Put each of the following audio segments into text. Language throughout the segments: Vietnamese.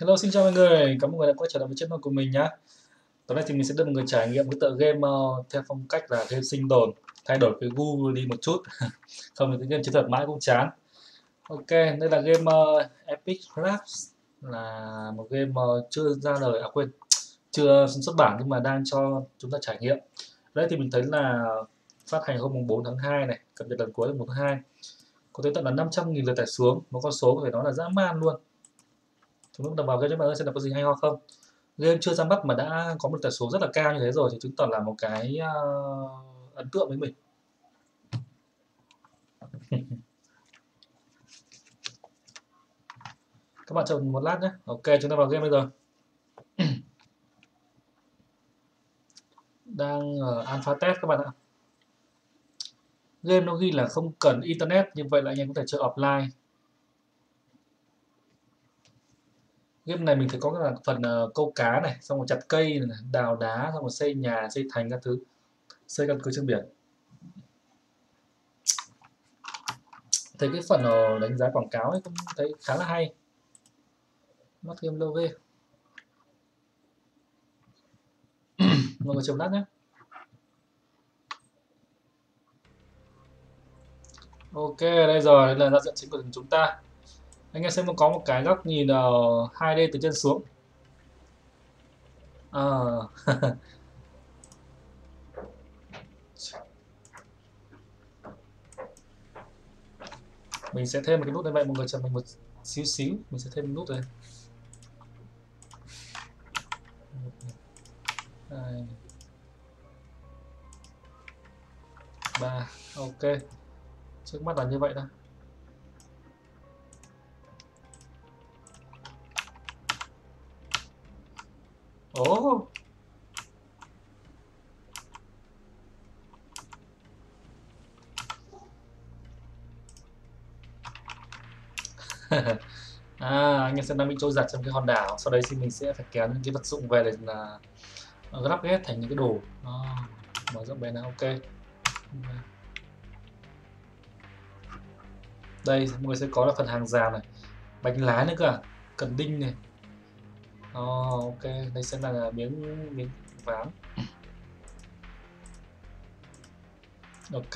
Hello xin chào mọi người, cảm ơn mọi người đã quay trở lại với channel của mình nhá. Tối nay thì mình sẽ đưa mọi người trải nghiệm cái tựa game uh, theo phong cách là game sinh tồn, thay đổi cái gu đi một chút. Không thì cái game chiến thuật mãi cũng chán. Ok, đây là game uh, Epic Labs là một game uh, chưa ra đời, à quên, chưa xuất bản nhưng mà đang cho chúng ta trải nghiệm. Đây thì mình thấy là phát hành hôm 4 tháng 2 này, cập nhật lần cuối là 1 tháng 2. Có tới tận là 500.000 lượt tải xuống, một con số có thể nói là dã man luôn chúng ta vào game cho bạn ơi xem là có gì hay ho không? Game chưa ra mắt mà đã có một tần số rất là cao như thế rồi thì chứng tỏ là một cái uh, ấn tượng với mình. Các bạn chờ một lát nhé. Ok chúng ta vào game bây giờ. Đang ở alpha test các bạn ạ. Game nó ghi là không cần internet như vậy là anh em có thể chơi offline. Game này mình thấy có cái phần uh, câu cá này xong rồi chặt cây này, đào đá xong rồi xây nhà xây thành các thứ xây căn cứ trên biển. Thấy cái phần uh, đánh giá quảng cáo ấy cũng thấy khá là hay. Mất game lâu ghê. Mọi người chồng lát nhé. Ok đây rồi đây là giao diện chính của chúng ta anh em xem có một cái góc nhìn ờ, uh, 2D từ trên xuống. À. mình sẽ thêm một cái nút như vậy mọi người chờ mình một xíu xíu mình sẽ thêm một nút này ba. Ok. Trước mắt là như vậy thôi Ồ. à, anh em sẽ đang bị trôi giặt trong cái hòn đảo. Sau đấy thì mình sẽ phải kéo những cái vật dụng về để là lắp ghép thành những cái đồ. À, mở rộng bên nào ok. Đây mọi người sẽ có là phần hàng rào này. Bánh lá nữa cả à. cần đinh này oh, ok. Đây sẽ là miếng miếng ván. Ok.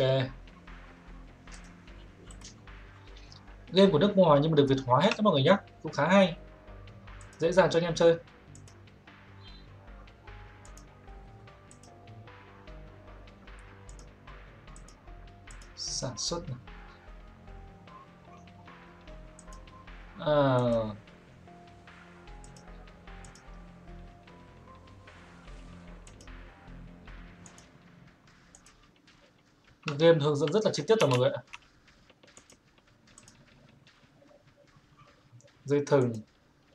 Game của nước ngoài nhưng mà được việt hóa hết các mọi người nhé cũng khá hay. Dễ dàng cho anh em chơi. Sản xuất này. À, game hướng dẫn rất là chi tiết rồi mọi người ạ. Dây thừng,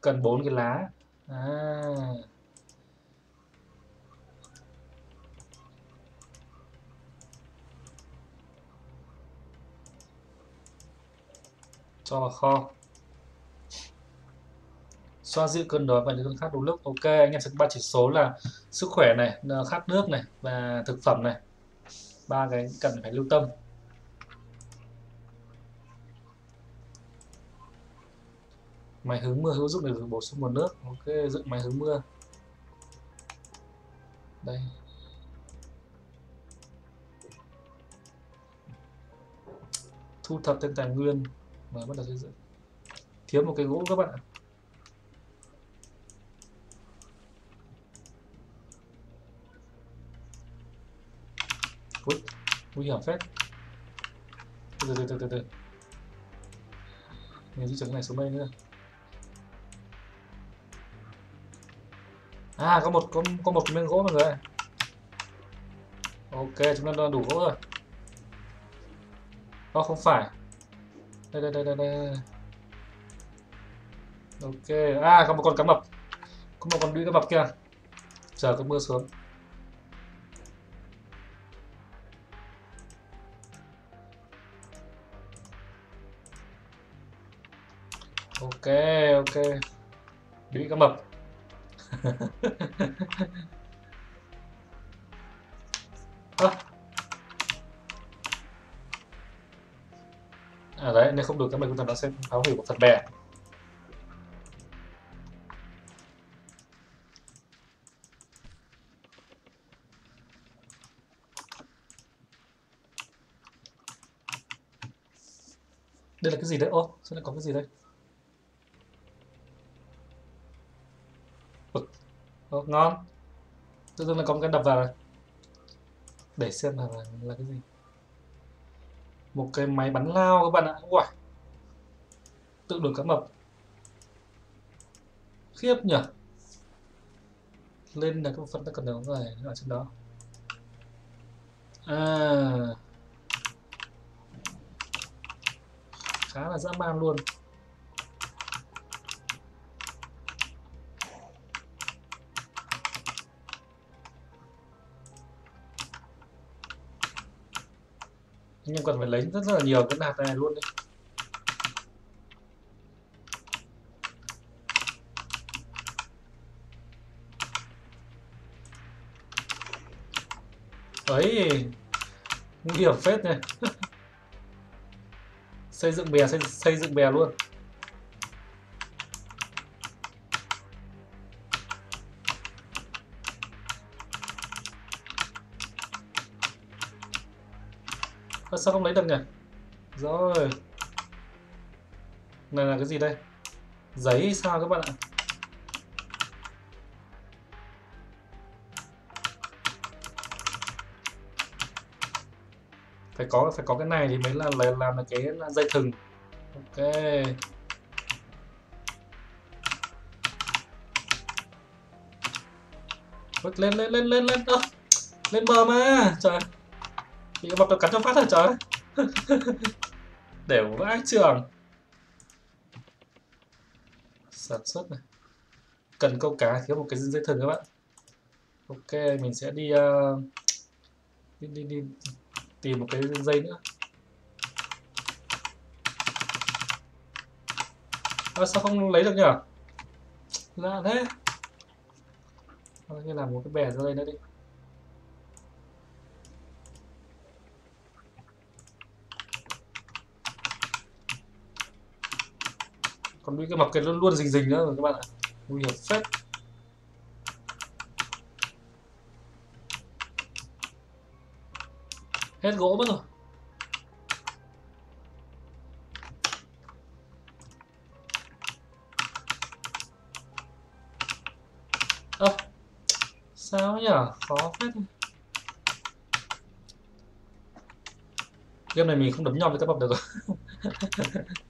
cần bốn cái lá. À. cho vào kho. Xoa dịu cơn đói và những cơn khát đúng lúc. Ok, anh em sẽ ba chỉ số là sức khỏe này khát nước này và thực phẩm này ba cái cần phải lưu tâm. Máy hướng mưa hữu dụng để bổ sung nguồn nước. Ok, dựng máy hướng mưa. Đây. Thu thập thêm tài nguyên. Mới bắt đầu xây dựng. Thiếu một cái gỗ các bạn ạ. Ui, nguy hiểm phết. Từ từ từ từ từ. Mình di chuyển cái này xuống đây nữa À có một có, có một cái miếng gỗ mọi người Ok chúng ta đủ gỗ rồi. Đó không phải. Đây đây đây đây đây Ok. À có một con cá mập. Có một con đuôi cá mập kia Chờ có mưa xuống. ok ok. Bị cá mập à. à đấy, nếu không được cái mày chúng ta sẽ phá hủy một thật bè. Đây là cái gì đấy? Ô sẽ lại có cái gì đây? Ngon. Tự dưng là có một cái đập vào. Này. để xem là, là là cái gì. Một cái máy bắn lao các bạn ạ. Uầy. tự đường cá mập khiếp nhỉ. Lên là cái phần ta cần đúng người ở trên đó. À. Khá là dã man luôn. Nhưng còn phải lấy rất, rất là nhiều cái hạt này luôn đấy. Ấy nguy hiểm phết này xây dựng bè xây, xây dựng bè luôn. Sao không lấy được nhỉ? Rồi. Này là cái gì đây? Giấy sao các bạn ạ? Phải có phải có cái này thì mới là, là làm là cái dây thừng. Ok. Vứt lên lên lên lên lên. Đó lên bờ mà. Trời bị bọc cắn cho phát rồi trời. Đều vãi trường. Sản xuất này. Cần câu cá thiếu một cái dây thừng các bạn. Ok mình sẽ đi uh, đi đi đi tìm một cái dây nữa. À, sao không lấy được nhỉ? Lạ thế. Như làm một cái bè ra đây nữa đi. Còn nuôi cái mập kia luôn luôn rình rình nữa rồi các bạn ạ. Nguy hiểm phết. Hết gỗ mất rồi. Ơ à, sao nhỉ khó phết game này mình không đấm nhau với các bậc được rồi.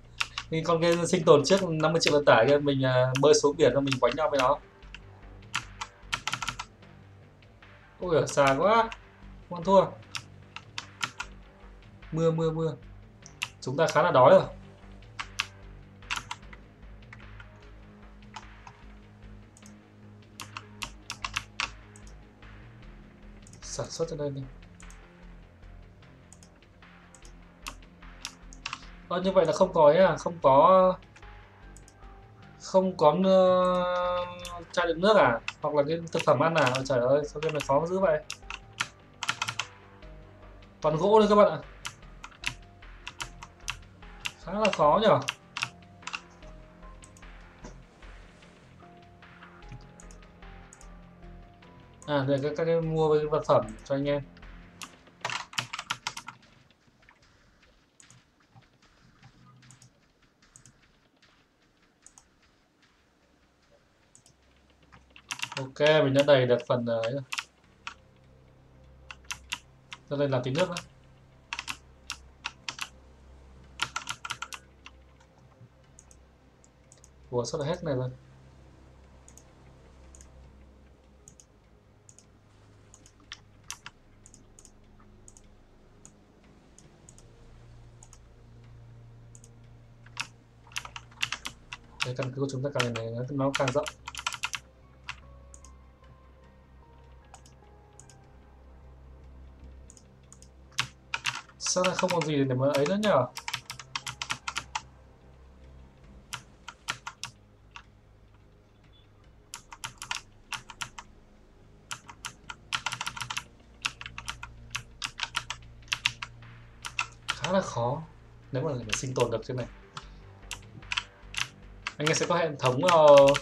thì con game sinh tồn trước 50 triệu vận tải kia, mình à, bơi xuống biển rồi mình quánh nhau với nó. Ôi xa quá. Con thua. Mưa mưa mưa. Chúng ta khá là đói rồi. Sản xuất cho đây đi ờ, như vậy là không có ấy à không có không có uh, chai đựng nước à? Hoặc là cái thực phẩm ăn à? Trời ơi sao game này khó giữ vậy? Toàn gỗ đấy các bạn ạ. Khá là khó nhở? À để các, các cái mua với vật phẩm cho anh em. Ok, mình đã đầy được phần ấy rồi cho nên làm tí nước nữa Ủa sắp hết này rồi? Cái căn cứ của chúng ta càng ngày nó càng rộng. Sao lại không còn gì để mà ấy nữa nhở? khá là khó. Nếu mà để sinh tồn được trên này anh em sẽ có hệ thống uh,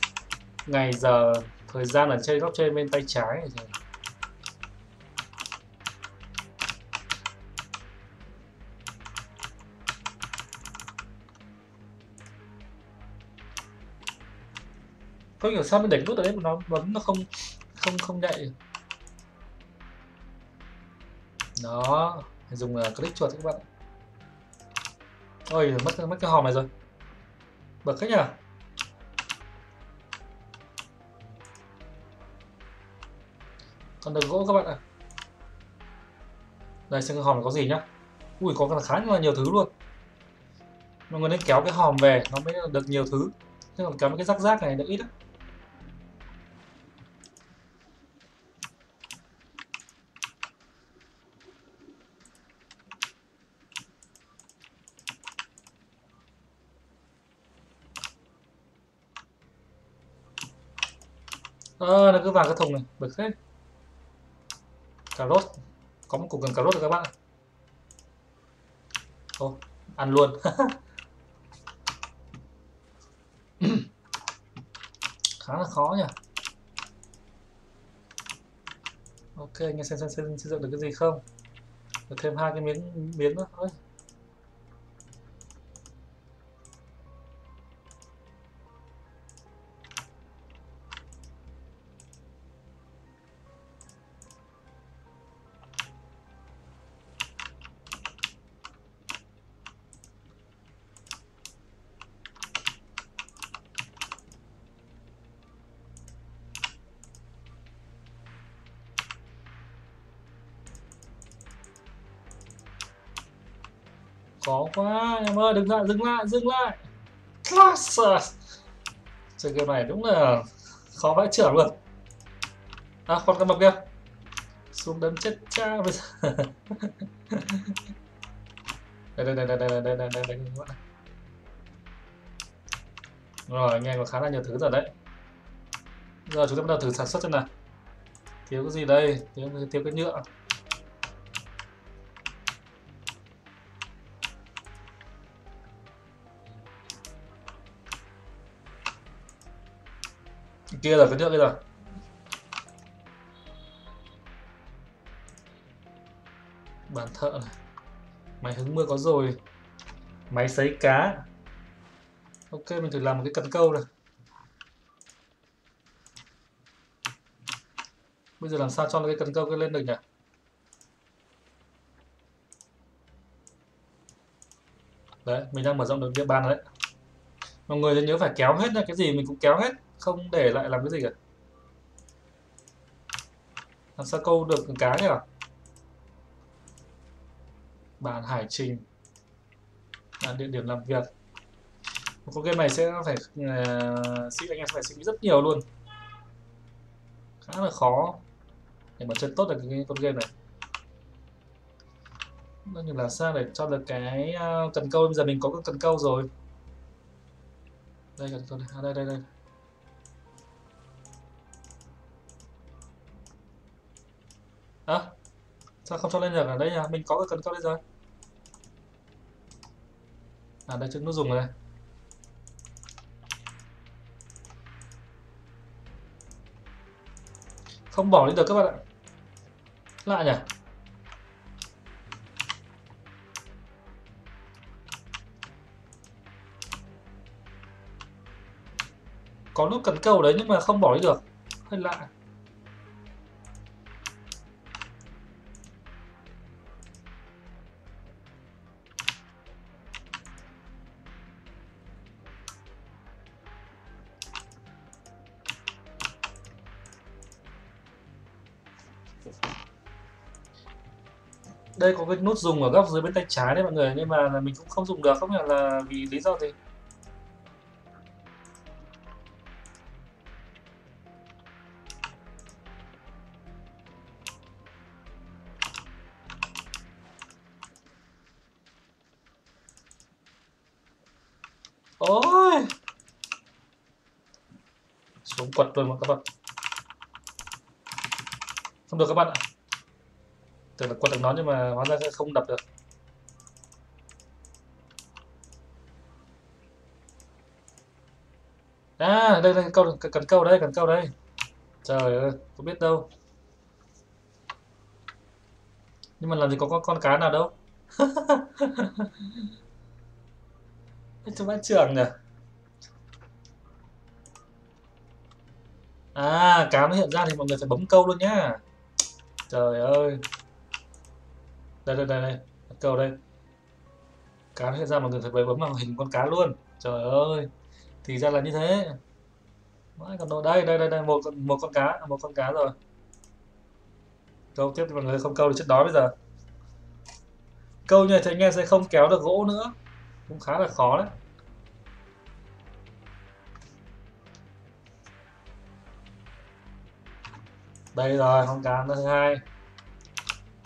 ngày giờ thời gian ở trên góc trên bên tay trái này không hiểu sao mình đánh nút ở đấy mà nó bấm nó không không không nhạy đó dùng uh, click chuột các bạn ôi mất mất cái hòm này rồi. Bật cách nhỉ còn được gỗ các bạn ạ. Đây xem cái hòm này có gì nhá. Ui có khá là nhiều thứ luôn. Mọi người nên kéo cái hòm về nó mới được nhiều thứ. Chứ còn kéo cái rác rác này được ít á. Ờ nó cứ vào cái thùng này, bực thế. Cà rốt. Có một cục cần cà rốt rồi các bạn ô, ăn luôn. Khá là khó nhỉ. Ok, anh xem xem xem xây dựng được cái gì không? Được thêm hai cái miếng miếng nữa. Thôi khó quá, em ơi đừng lại, dừng lại dừng lại. Class chơi game này đúng là khó vãi trưởng luôn. À con con mập kia. Xuống đấm chết cha bây giờ. Đây đây đây đây đây đây đây đây đây. Đây các bạn rồi, anh em có khá là nhiều thứ rồi đấy. Giờ chúng ta bắt đầu thử sản xuất xem nào. Thiếu cái gì đây? Thiếu thiếu cái nhựa. Kia rồi cái nước kia rồi. Bàn thợ này. Máy hứng mưa có rồi. Máy sấy cá. Ok mình thử làm một cái cần câu này. Bây giờ làm sao cho cái cần câu cái lên được nhỉ? Đấy mình đang mở rộng được địa bàn đấy mọi người nhớ phải kéo hết ra cái gì mình cũng kéo hết không để lại làm cái gì cả. Làm sao câu được cá nhỉ? Bàn hải trình. Là địa điểm làm việc. Một con game này sẽ phải uh, anh em phải suy nghĩ rất nhiều luôn. Khá là khó để mà chơi tốt được cái con game này. Nó như là sao để cho được cái uh, cần câu? Bây giờ mình có cái cần câu rồi đây cần tôi à, đây đây đây. À, sao không cho lên được ở đây nhỉ mình có cái cần câu đây rồi à đây chữ nó dùng rồi đây. Không bỏ đi được các bạn ạ. Lạ nhỉ? Có nút cần câu đấy nhưng mà không bỏ đi được. Hơi lạ. Đây có cái nút dùng ở góc dưới bên tay trái đấy mọi người, nhưng mà mình cũng không dùng được, không hiểu là vì lý do gì. Quật rồi mà các bạn không được các bạn ạ. Tưởng là quật được nó nhưng mà hóa ra không đập được. À đây đây câu cần câu đây cần câu đây. Trời ơi không biết đâu. Nhưng mà làm gì có con, con cá nào đâu. Cho bạn trưởng nhỉ? À cá nó hiện ra thì mọi người phải bấm câu luôn nhá. Trời ơi. Đây đây đây đây. Câu đây. Cá nó hiện ra mọi người phải bấm vào hình con cá luôn. Trời ơi. Thì ra là như thế. Mãi còn đâu đây đây đây đây, một một con cá à, một con cá rồi. Câu tiếp thì mọi người không câu được chết đói bây giờ. Câu như này anh em sẽ không kéo được gỗ nữa. Cũng khá là khó đấy. Đây rồi con cá thứ hai.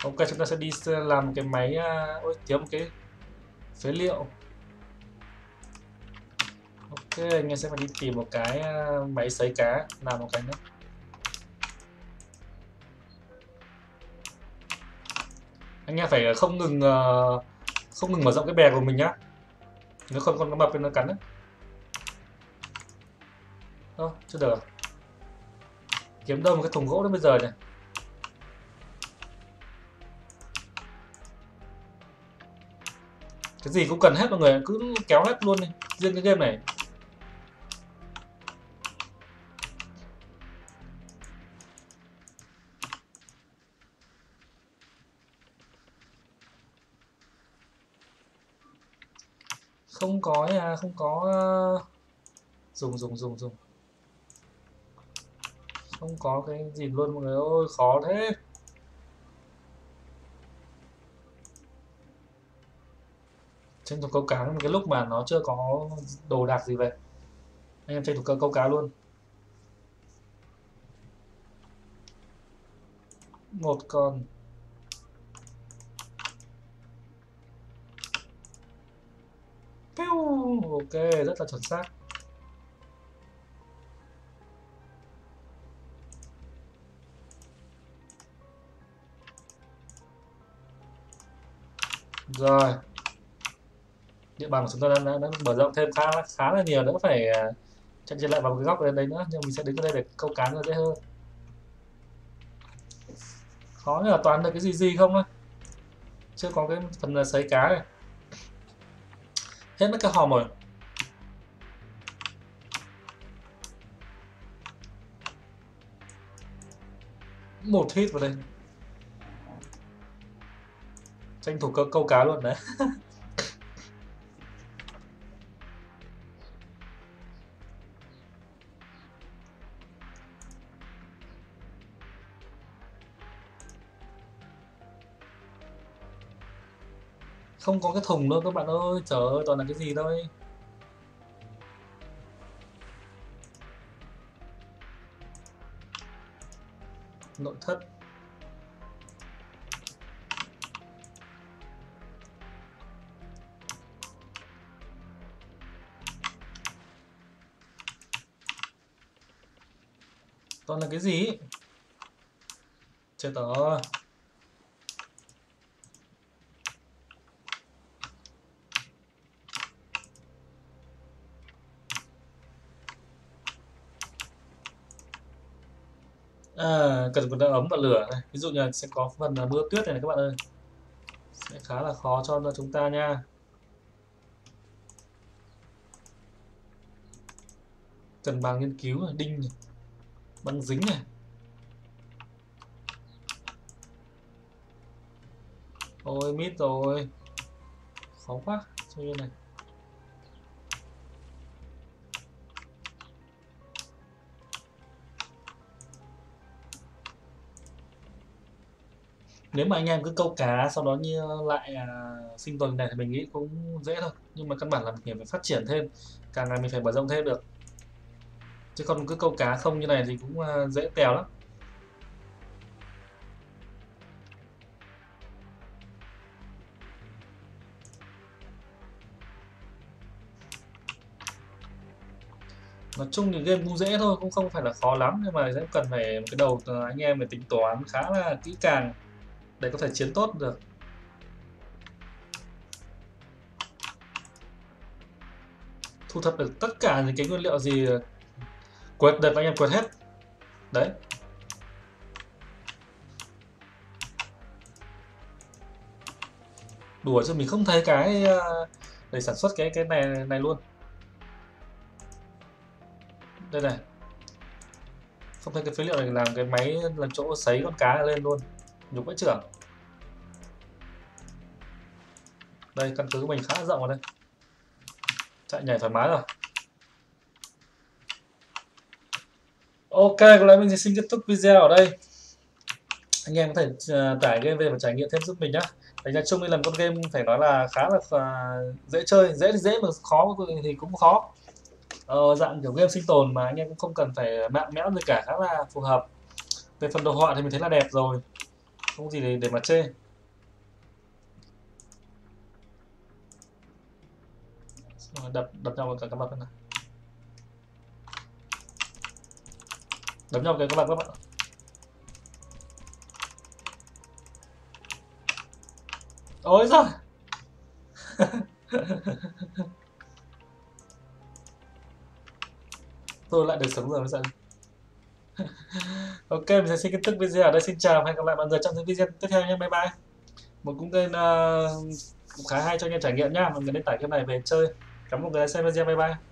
Ok, chúng ta sẽ đi làm một cái máy à, ôi, thiếu một cái phế liệu. Ok, anh em sẽ phải đi tìm một cái à, máy sấy cá, làm một cái nữa. Anh em phải không ngừng à, không ngừng mở rộng cái bè của mình nhá. Nếu không, con nó mập nó cắn đấy đó chưa được kiếm đâu một cái thùng gỗ đến bây giờ này cái gì cũng cần hết mọi người cứ kéo hết luôn đi, riêng cái game này. Không có à không có ờ, dùng dùng dùng dùng không có cái gì luôn mọi người ơi khó thế. Tranh thủ câu cá cái lúc mà nó chưa có đồ đạc gì vậy. Anh em tranh thủ câu, câu cá luôn. Một con. Pew ok rất là chuẩn xác. Rồi. Địa bàn của chúng ta đã, đã, đã mở rộng thêm khá khá là nhiều nữa phải à, chân chân lại vào một cái góc lên đấy nữa nhưng mình sẽ đứng ở đây để câu cá nó dễ hơn. Khó là toàn được cái gì gì không á? Chưa có cái phần là sấy cá này. Hết mất cái hòm rồi. Một hit vào đây tranh thủ câu, câu cá luôn đấy. Không có cái thùng đâu các bạn ơi. Trời ơi toàn là cái gì thôi. Nội thất. Toàn là cái gì chết rồi À, cần một ấm và lửa này. Ví dụ như sẽ có phần là mưa tuyết này, này các bạn ơi. Sẽ khá là khó cho chúng ta nha. Cần bằng nghiên cứu đinh này, băng dính này. Ôi mít rồi. Khó quá. Cho như này. nếu mà anh em cứ câu cá sau đó như lại à, sinh tồn này thì mình nghĩ cũng dễ thôi nhưng mà căn bản là mình phải phát triển thêm càng ngày mình phải mở rộng thêm được chứ còn cứ câu cá không như này thì cũng ờ, dễ tèo lắm. Nói chung thì game cũng dễ thôi, cũng không phải là khó lắm, nhưng mà sẽ cần phải một cái đầu ờ, anh em phải tính toán khá là kỹ càng để có thể chiến tốt được. Thu thập được tất cả những cái nguyên liệu gì quật đợt anh em quật hết. Đấy. Đùa cho mình không thấy cái ờ, để sản xuất cái cái này này luôn. Đây này. Không thấy cái phế liệu này làm cái máy làm chỗ sấy con cá lên luôn. Nhục vãi trưởng đây, căn cứ của mình khá rộng ở đây. Chạy nhảy thoải mái rồi. Ok có lẽ mình sẽ xin kết thúc video ở đây. Anh em có thể uh, tải game về và trải nghiệm thêm giúp mình nhé đánh giá chung đi làm con game phải nói là khá là uh, dễ chơi dễ thì dễ mà khó thì cũng khó. Ờ, dạng kiểu game sinh tồn mà anh em cũng không cần phải mạng mẽo gì cả khá là phù hợp. Về phần đồ họa thì mình thấy là đẹp rồi. Không gì để, để mà chê. Đập đập nhau vào cả các bạn này đập nhau cái các bạn các bạn ôi giời. Tôi lại được sống rồi bây giờ ok mình sẽ xin kết thúc video ở đây. Xin chào và hẹn gặp lại mọi người trong những video tiếp theo nhé. Bye bye. Một cũng tên uh, cũng khá hay cho anh em trải nghiệm nhá mọi người nên tải cái này về chơi. Cảm ơn mọi người đã xem video. Bye bye.